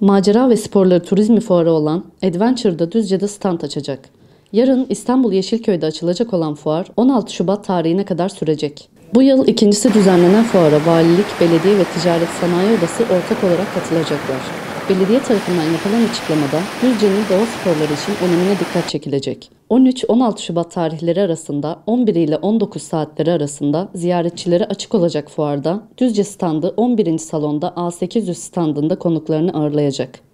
Macera ve sporları turizmi fuarı olan Adventure'da Düzce'de stand açacak. Yarın İstanbul Yeşilköy'de açılacak olan fuar 16 Şubat tarihine kadar sürecek. Bu yıl ikincisi düzenlenen fuara valilik, belediye ve ticaret sanayi odası ortak olarak katılacaklar. Belediye tarafından yapılan açıklamada Düzce'nin doğa sporları için önemine dikkat çekilecek. 13-16 Şubat tarihleri arasında 11 ile 19 saatleri arasında ziyaretçilere açık olacak fuarda Düzce standı 11. salonda A800 standında konuklarını ağırlayacak.